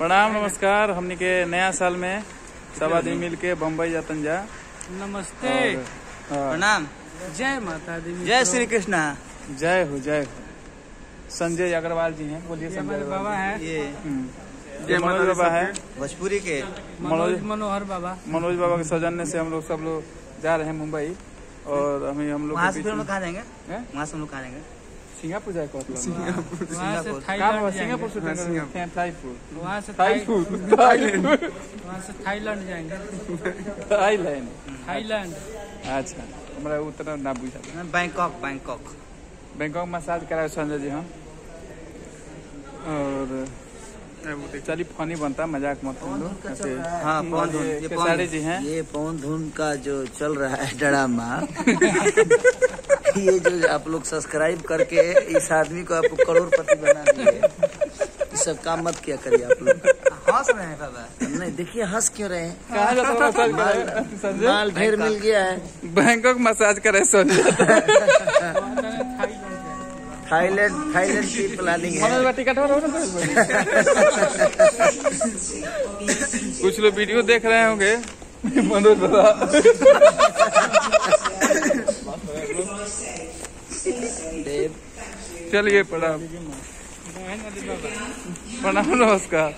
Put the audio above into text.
प्रणाम नमस्कार। हमने के नया साल में सब आदमी मिल के बम्बई जातन जा। नमस्ते। प्रणाम। जय माता दी जय श्री कृष्णा। जय हो जय हो। संजय अग्रवाल जी हैं बोलिए संजय बाबा है। ये। हम्म। ये मनोज बाबा है। भोजपुरी के। मनोज मनोहर बाबा। मनोज बाबा के सौजन्य से हम लोग सब लोग जा रहे हैं मुंबई। और हमें हम लोग वहाँ के से हम लोग कहाँ जाएँगे? वहाँ से हम लोग कहाँ जाएँगे? सिंगापुर जाए कहत वहाँ से सिंगापुर। कहाँ सिंगापुर से थाईपुर वहाँ से थाई- थाईपुर थाईलैंड वहाँ से थाईलैंड जाएँगे थाईलैंड थाईलैंड अच्छा हमारा उतना ना बुझा बैंकॉक बैंकॉक बैंकॉक मसाज कराए संजय जी हम और चलिए फनी बनता मज़ाक मत लोग ऐसे हाँ। पवन धुन ये ये जी हैं। ये पवन धुन का जो चल रहा है ड्रामा। ये जो आप लोग सब्सक्राइब करके इस आदमी को आप करोड़पति बना दिए ये सब काम मत किया करिए आप लोग। हंस रहे हैं बाबा। नहीं देखिए हंस क्यों रहे हैं? संजय माल ढेर मिल गया है। बैंकॉक मसाज करे संजय थाईलैंड थाईलैंड की प्लानिंग मनोज है टिकट कुछ लोग वीडियो देख रहे होंगे। मनोज बाबा। चलिए प्रणाम। प्रणाम नमस्कार।